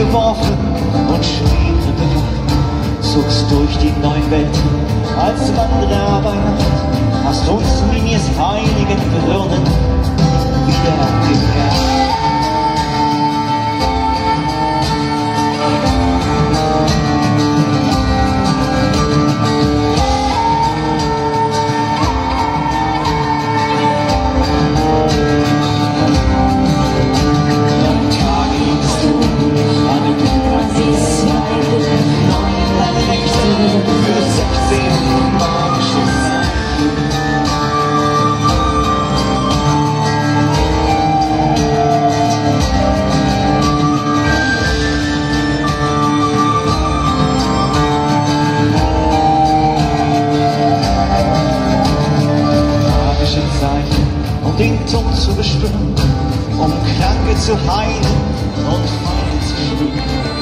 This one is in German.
geworfen und Schwere bewacht. Zuckst durch die neuen Welten als Wanderer bei Nacht, hast uns Miniers heiligen um Kranke zu heilen und Feinde zu spüren.